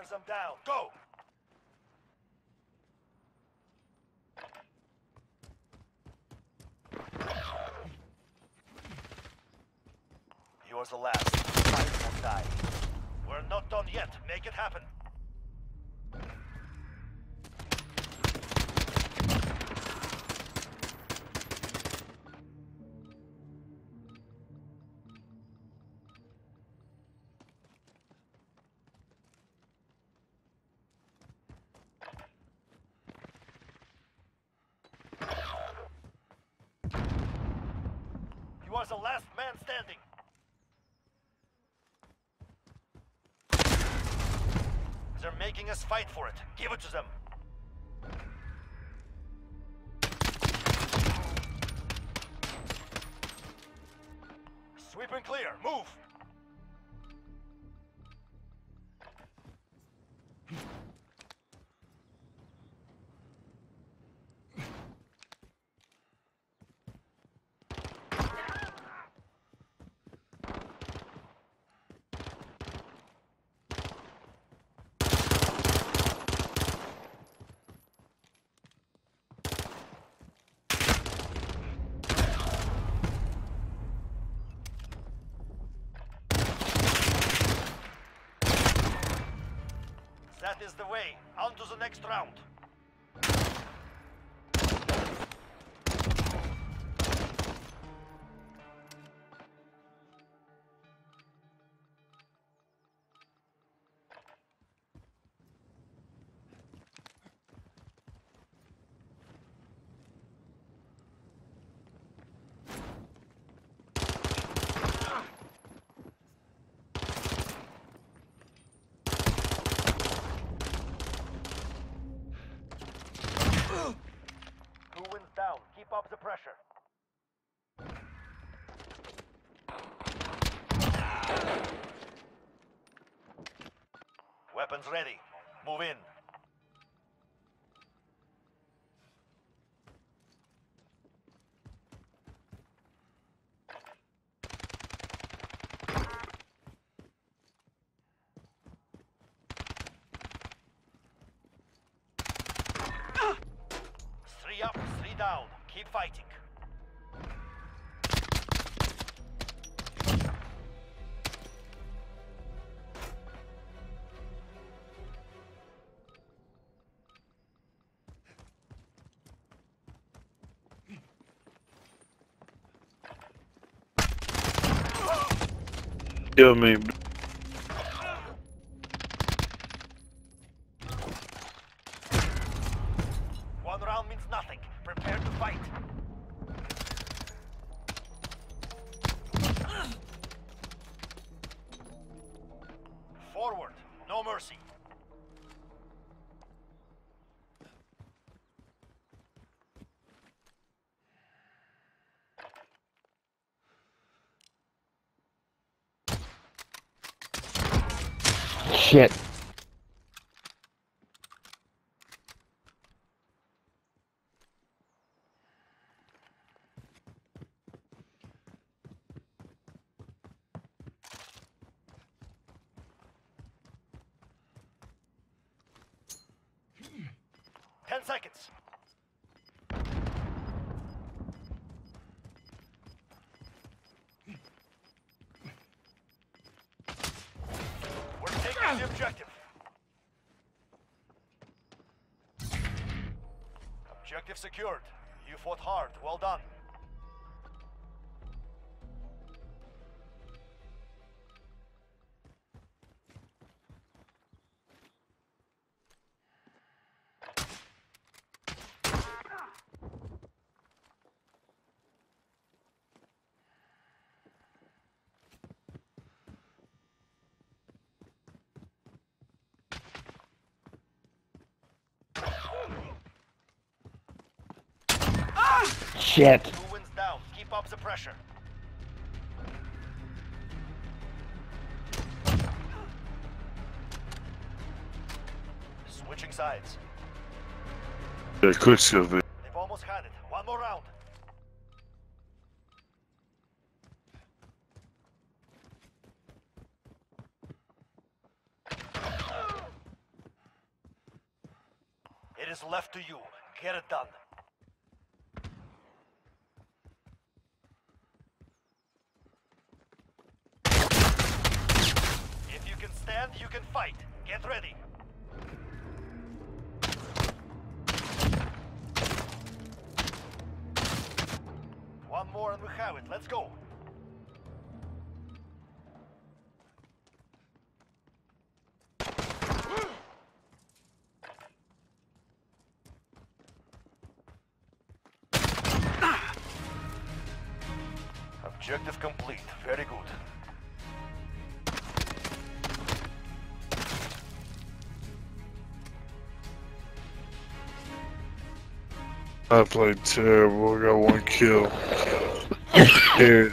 Tear them down. Go! You are the last. Fight or die. We're not done yet. Make it happen. The last man standing. They're making us fight for it. Give it to them. Sweep and clear. Move. Is the way. On to the next round. Keep up the pressure. Weapons ready. Move in. Three up, three down. Keep fighting. Kill me. Shit. Ten seconds. Objective. Objective secured. You fought hard. Well done. Shit. Who wins down? Keep up the pressure. Switching sides. Yeah, Quicksilver. They've almost had it. One more round. It is left to you. Get it done. If you can stand, you can fight. Get ready. One more and we have it. Let's go. Objective complete. Very good. I played terrible. I got one kill. Here.